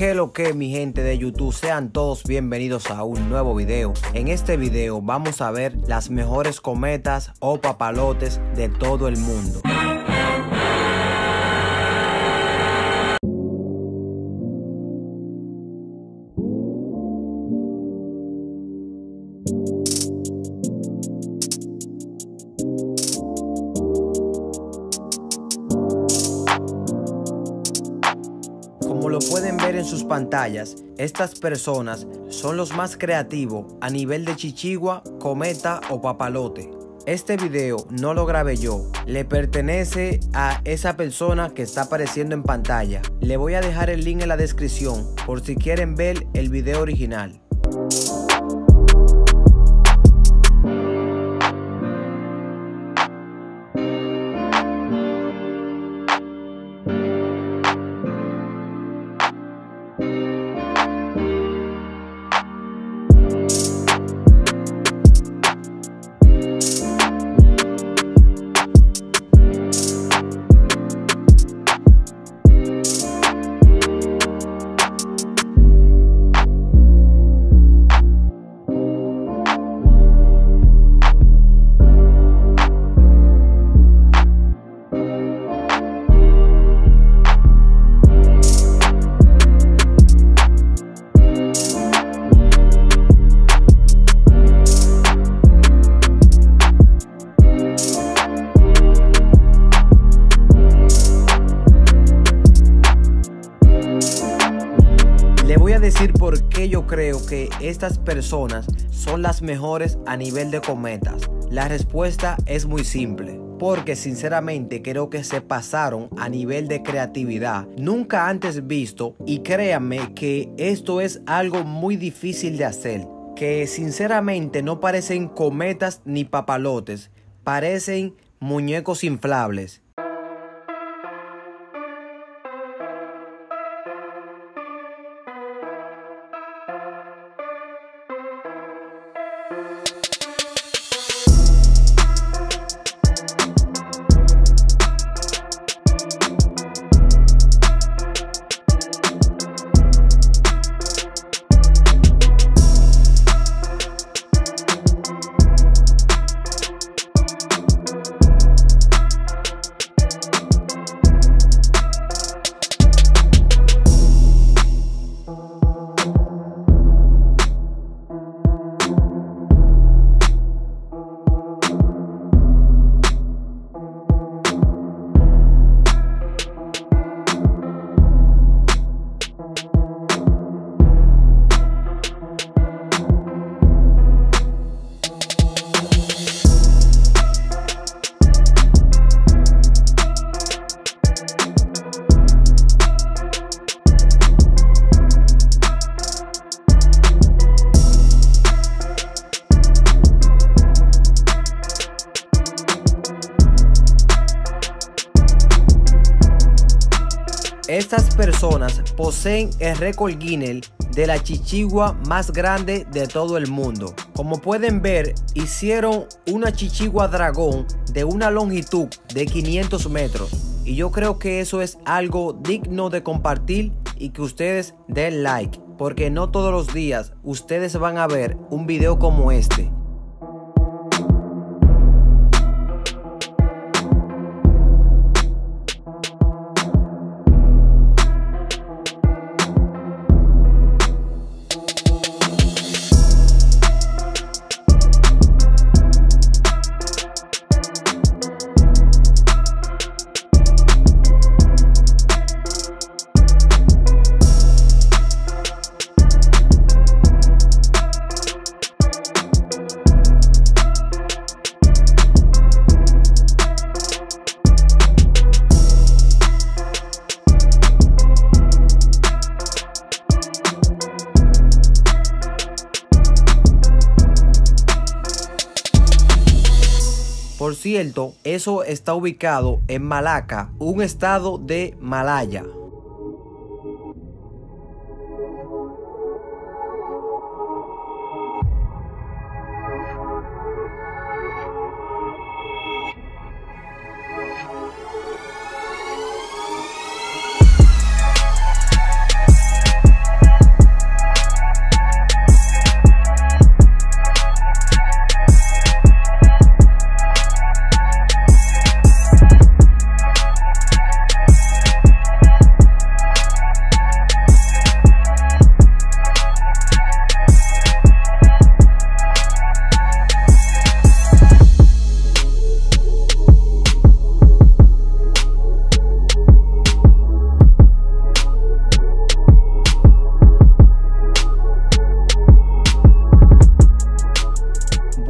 Que lo que mi gente de YouTube, sean todos bienvenidos a un nuevo video. En este video vamos a ver las mejores cometas o papalotes de todo el mundo. Pueden ver en sus pantallas, estas personas son los más creativos a nivel de chichigua, cometa o papalote. Este video no lo grabé yo, le pertenece a esa persona que está apareciendo en pantalla. Le voy a dejar el link en la descripción por si quieren ver el video original. Creo que estas personas son las mejores a nivel de cometas. La respuesta es muy simple. Porque sinceramente creo que se pasaron a nivel de creatividad nunca antes visto y créanme que esto es algo muy difícil de hacer. Que sinceramente no parecen cometas ni papalotes, parecen muñecos inflables. Estas personas poseen el récord Guinness de la chichigua más grande de todo el mundo. Como pueden ver, hicieron una chichigua dragón de una longitud de 500 metros. Y yo creo que eso es algo digno de compartir y que ustedes den like. Porque no todos los días ustedes van a ver un video como este. Por cierto, eso está ubicado en Malaca, un estado de Malaya.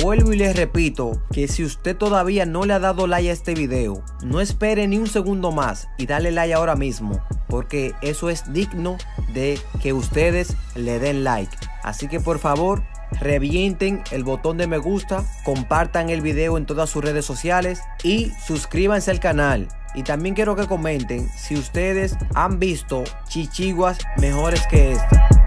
Vuelvo y les repito que si usted todavía no le ha dado like a este video, no espere ni un segundo más y dale like ahora mismo, porque eso es digno de que ustedes le den like. Así que por favor, revienten el botón de me gusta, compartan el video en todas sus redes sociales y suscríbanse al canal. Y también quiero que comenten si ustedes han visto chichiguas mejores que esta.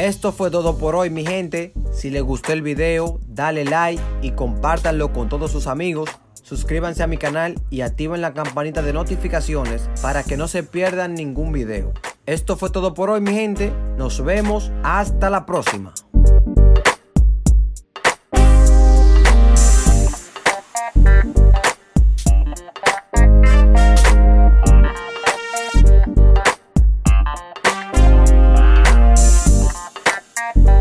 Esto fue todo por hoy mi gente. Si les gustó el video, dale like y compártanlo con todos sus amigos. Suscríbanse a mi canal y activen la campanita de notificaciones para que no se pierdan ningún video. Esto fue todo por hoy mi gente. Nos vemos hasta la próxima.